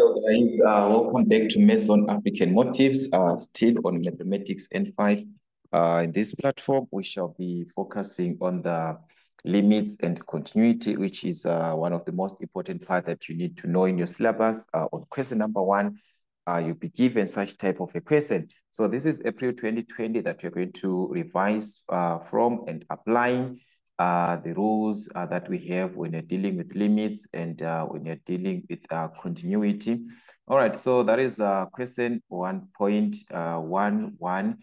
Guys, uh, welcome back to Maths Zone African Motives, uh, still on Mathematics N5. Uh, in this platform, we shall be focusing on the limits and continuity, which is uh, one of the most important part that you need to know in your syllabus. Uh, on question number one, uh, you'll be given such type of a question. So this is April 2020 that we're going to revise uh, from and applying uh, the rules uh, that we have when you're dealing with limits and uh, when you're dealing with uh, continuity. All right, so that is uh, question 1.11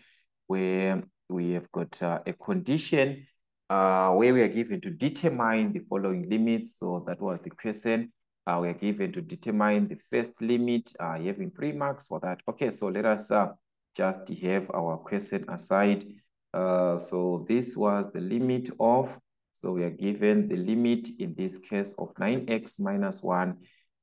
where we have got uh, a condition uh, where we are given to determine the following limits. So that was the question. Uh, we are given to determine the first limit, uh, having three marks for that. Okay, so let us uh, just have our question aside. Uh, so this was the limit of so we are given the limit in this case of 9x minus 1,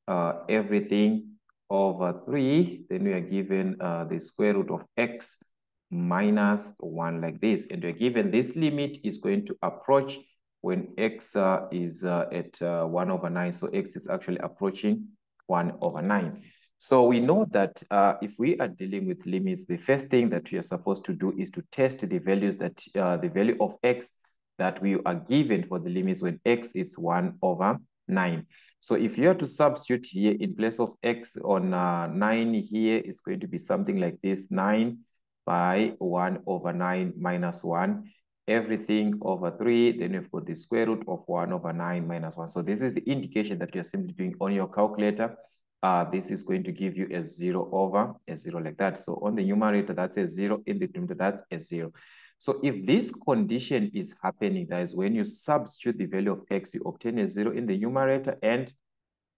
uh, everything over 3. Then we are given uh, the square root of x minus 1 like this. And we're given this limit is going to approach when x uh, is uh, at uh, 1 over 9. So x is actually approaching 1 over 9. So we know that uh, if we are dealing with limits, the first thing that we are supposed to do is to test the values that uh, the value of x that we are given for the limits when x is 1 over 9. So if you are to substitute here in place of x on uh, 9 here is going to be something like this, 9 by 1 over 9 minus 1, everything over 3, then you've got the square root of 1 over 9 minus 1. So this is the indication that you're simply doing on your calculator. Uh, this is going to give you a 0 over a 0 like that. So on the numerator, that's a 0. In the denominator, that's a 0. So if this condition is happening, that is when you substitute the value of x, you obtain a zero in the numerator and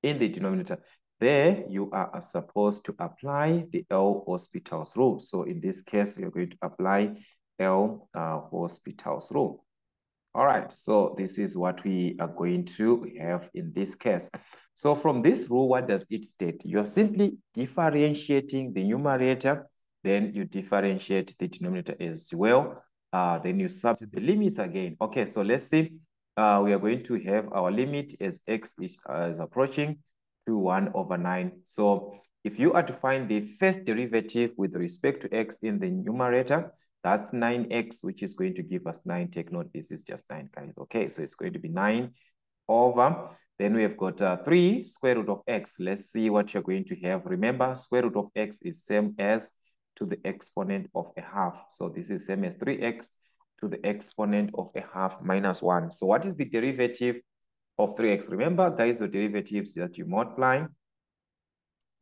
in the denominator. There you are supposed to apply the L'Hospital's rule. So in this case, you're going to apply l uh, L'Hospital's rule. All right, so this is what we are going to have in this case. So from this rule, what does it state? You're simply differentiating the numerator, then you differentiate the denominator as well uh, then you substitute the limits again. Okay, so let's see. Uh, we are going to have our limit as x is, uh, is approaching to 1 over 9. So if you are to find the first derivative with respect to x in the numerator, that's 9x, which is going to give us 9. Take note, this is just 9, guys. Okay, so it's going to be 9 over. Then we have got uh, 3 square root of x. Let's see what you're going to have. Remember, square root of x is same as to the exponent of a half. So this is same as 3x to the exponent of a half minus 1. So what is the derivative of 3x? Remember, guys, the derivatives that you multiply,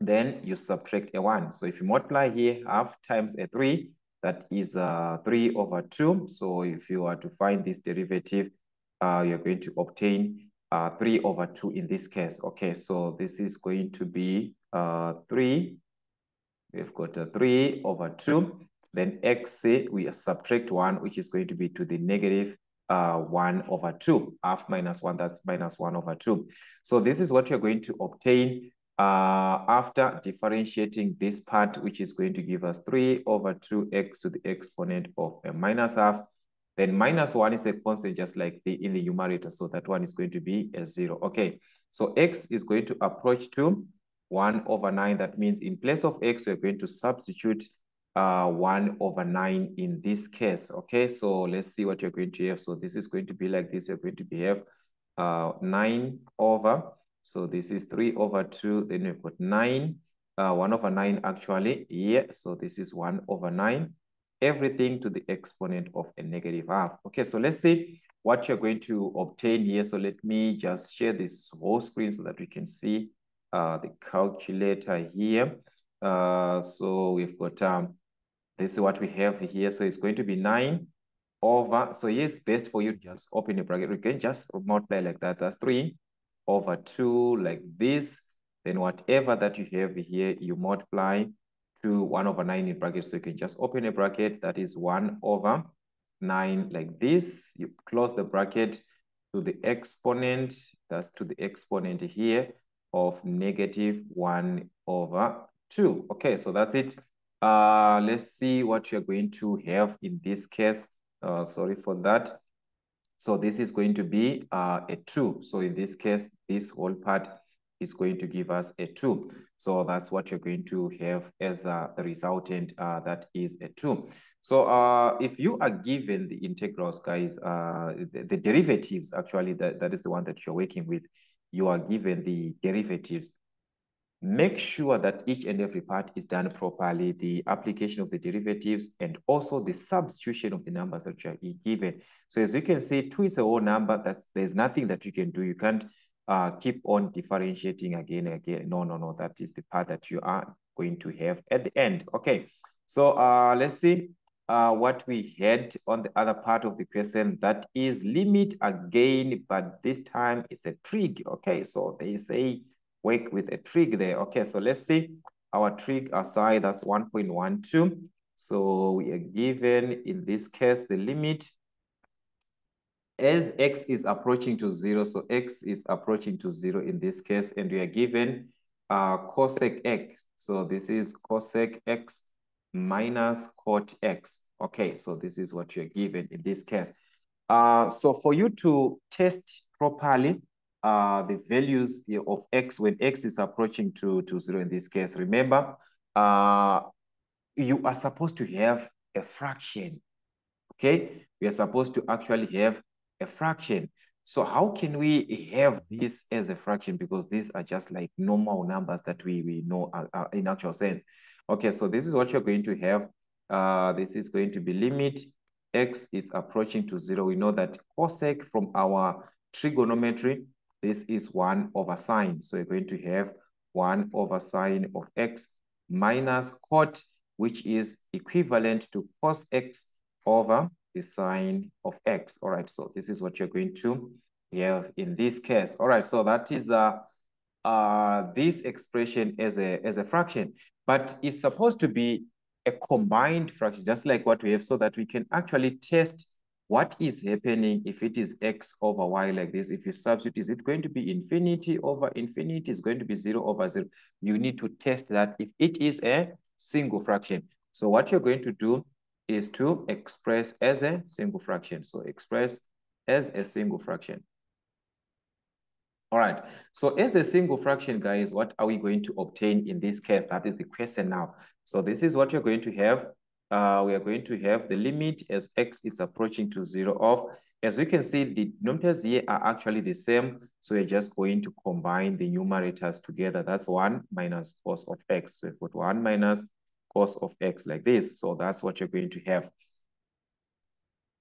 then you subtract a 1. So if you multiply here, half times a 3, that is uh, 3 over 2. So if you are to find this derivative, uh, you're going to obtain uh, 3 over 2 in this case. Okay, so this is going to be uh, 3 We've got a 3 over 2. Then x, we subtract 1, which is going to be to the negative uh, 1 over 2. Half minus 1, that's minus 1 over 2. So this is what you're going to obtain uh, after differentiating this part, which is going to give us 3 over 2x to the exponent of a minus half. Then minus 1 is a constant just like the in the numerator. So that one is going to be a 0. Okay, so x is going to approach to 1 over 9. That means in place of x, we're going to substitute uh, 1 over 9 in this case. Okay, so let's see what you're going to have. So this is going to be like this. You're going to be have uh, 9 over. So this is 3 over 2. Then we've got 9. Uh, 1 over 9 actually. Yeah, so this is 1 over 9. Everything to the exponent of a negative half. Okay, so let's see what you're going to obtain here. So let me just share this whole screen so that we can see uh, the calculator here. Uh, so we've got, um, this is what we have here. So it's going to be 9 over, so it's best for you just open a bracket. You can just multiply like that. That's 3 over 2 like this. Then whatever that you have here, you multiply to 1 over 9 in bracket. So you can just open a bracket. That is 1 over 9 like this. You close the bracket to the exponent. That's to the exponent here of negative 1 over 2. Okay, so that's it. Uh, let's see what you're going to have in this case. Uh, sorry for that. So this is going to be uh, a 2. So in this case, this whole part is going to give us a 2. So that's what you're going to have as uh, the resultant uh, that is a 2. So uh, if you are given the integrals, guys, uh, the, the derivatives, actually, that, that is the one that you're working with, you are given the derivatives. Make sure that each and every part is done properly, the application of the derivatives and also the substitution of the numbers that you are given. So as you can see, 2 is a whole number. That's There's nothing that you can do. You can't uh, keep on differentiating again and again. No, no, no. That is the part that you are going to have at the end. Okay, so uh, let's see uh, what we had on the other part of the question. That is limit again, but this time it's a trig. Okay, so they say work with a trig there. Okay, so let's see our trig aside, that's 1.12. So we are given, in this case, the limit as x is approaching to zero, so x is approaching to zero in this case, and we are given uh, cosec x. So this is cosec x minus cot x. Okay, so this is what you're given in this case. Uh, so for you to test properly uh, the values of x when x is approaching to, to zero in this case, remember, uh, you are supposed to have a fraction, okay? We are supposed to actually have a fraction. So how can we have this as a fraction? Because these are just like normal numbers that we, we know uh, in actual sense. Okay, so this is what you're going to have. Uh, this is going to be limit x is approaching to zero. We know that cosec from our trigonometry, this is one over sine. So you're going to have one over sine of x minus cot, which is equivalent to cos x over the sine of x. All right, so this is what you're going to have in this case. All right, so that is uh, uh, this expression as a, as a fraction, but it's supposed to be a combined fraction, just like what we have, so that we can actually test what is happening if it is x over y like this. If you substitute, is it going to be infinity over infinity? Is going to be zero over zero? You need to test that if it is a single fraction. So what you're going to do is to express as a single fraction. So express as a single fraction. All right, so as a single fraction, guys, what are we going to obtain in this case? That is the question now. So this is what you're going to have. Uh, we are going to have the limit as x is approaching to zero of, as we can see, the denominators here are actually the same. So we're just going to combine the numerators together. That's one minus cos of x. So we put one minus cos of x like this. So that's what you're going to have.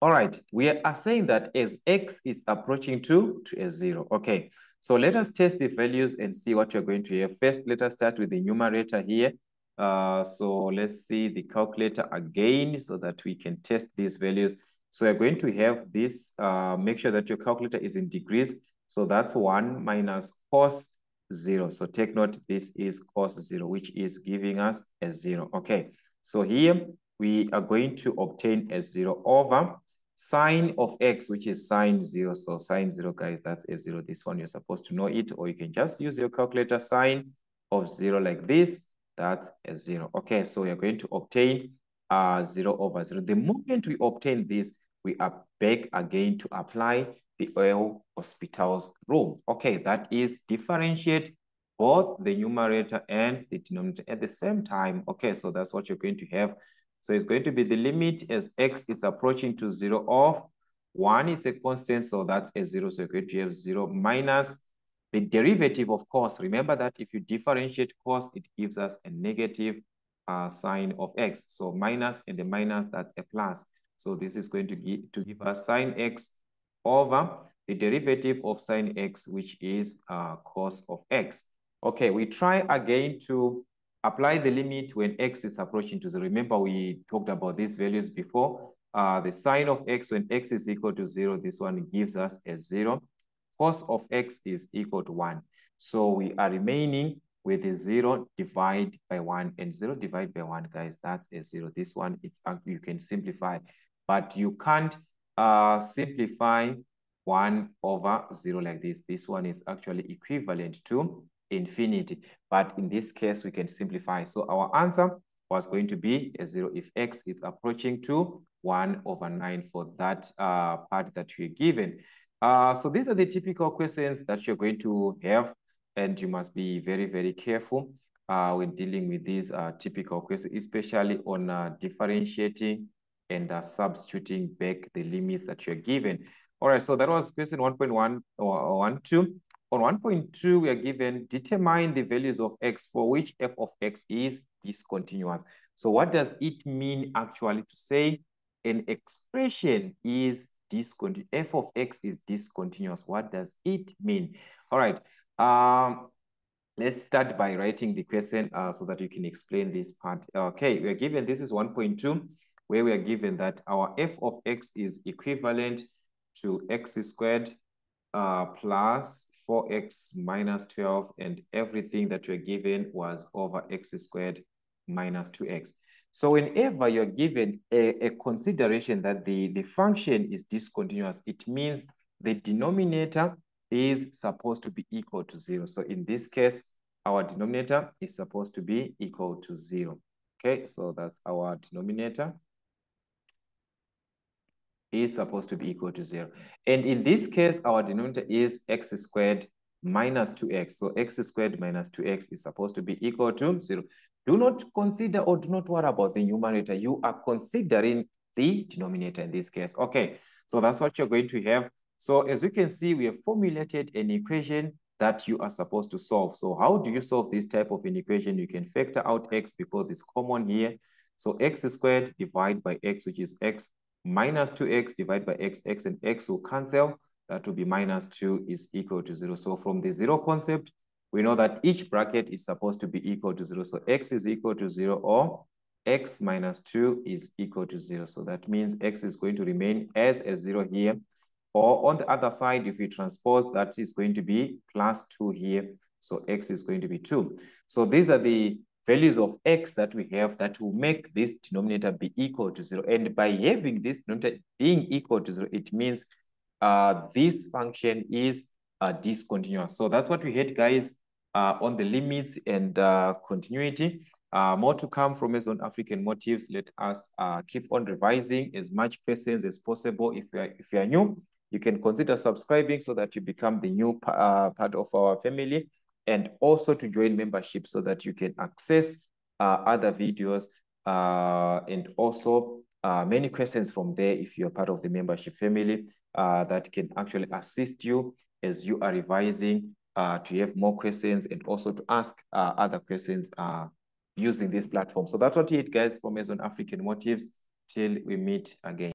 All right, we are saying that as x is approaching to, to a zero. Okay, so let us test the values and see what you're going to have. First, let us start with the numerator here. Uh, so let's see the calculator again so that we can test these values. So we're going to have this, uh, make sure that your calculator is in degrees. So that's 1 minus cos 0. So take note, this is cos 0, which is giving us a 0. Okay, so here we are going to obtain a 0 over sine of x, which is sine 0. So sine 0, guys, that's a 0. This one, you're supposed to know it, or you can just use your calculator sine of 0 like this. That's a 0. Okay, so we are going to obtain uh, 0 over 0. The moment we obtain this, we are back again to apply the L'Hopital's rule. Okay, that is differentiate both the numerator and the denominator at the same time. Okay, so that's what you're going to have. So it's going to be the limit as x is approaching to zero of one, it's a constant, so that's a zero. So you're going to have zero minus the derivative of cos. Remember that if you differentiate cos, it gives us a negative uh, sine of x. So minus and the minus, that's a plus. So this is going to give, to give us sine x over the derivative of sine x, which is uh, cos of x. Okay, we try again to apply the limit when x is approaching to zero. Remember, we talked about these values before. Uh, the sine of x when x is equal to zero, this one gives us a zero. Cos of x is equal to one. So we are remaining with a zero divide by one and zero divide by one, guys, that's a zero. This one, it's you can simplify, but you can't uh, simplify 1 over 0 like this. This one is actually equivalent to infinity. But in this case, we can simplify. So our answer was going to be a 0 if x is approaching to 1 over 9 for that uh, part that we're given. Uh, so these are the typical questions that you're going to have and you must be very, very careful uh, when dealing with these uh, typical questions, especially on uh, differentiating and uh, substituting back the limits that you're given. All right, so that was question 1.1 or 1.2. On 1.2, we are given determine the values of x for which f of x is discontinuous. So what does it mean actually to say an expression is discontinuous, f of x is discontinuous? What does it mean? All right, um, let's start by writing the question uh, so that you can explain this part. Okay, we are given, this is 1.2, where we are given that our f of x is equivalent to x squared uh, plus 4x minus 12, and everything that we're given was over x squared minus 2x. So whenever you're given a, a consideration that the, the function is discontinuous, it means the denominator is supposed to be equal to zero. So in this case, our denominator is supposed to be equal to zero. Okay, so that's our denominator is supposed to be equal to zero. And in this case, our denominator is x squared minus 2x. So x squared minus 2x is supposed to be equal to zero. Do not consider or do not worry about the numerator. You are considering the denominator in this case. Okay, so that's what you're going to have. So as you can see, we have formulated an equation that you are supposed to solve. So how do you solve this type of an equation? You can factor out x because it's common here. So x squared divided by x, which is x, minus 2x divided by x, x and x will cancel. That will be minus 2 is equal to 0. So from the 0 concept, we know that each bracket is supposed to be equal to 0. So x is equal to 0 or x minus 2 is equal to 0. So that means x is going to remain as a 0 here. Or on the other side, if we transpose, that is going to be plus 2 here. So x is going to be 2. So these are the values of x that we have that will make this denominator be equal to 0. And by having this denominator being equal to 0, it means uh, this function is uh, discontinuous. So that's what we had, guys, uh, on the limits and uh, continuity. Uh, more to come from us on African Motives. Let us uh, keep on revising as much questions as possible. If you are, if you are new, you can consider subscribing so that you become the new part of our family and also to join membership so that you can access uh, other videos uh, and also uh, many questions from there if you're part of the membership family uh, that can actually assist you as you are revising uh, to have more questions and also to ask uh, other questions using this platform. So that's what it guys from Maths Zone African Motives. till we meet again.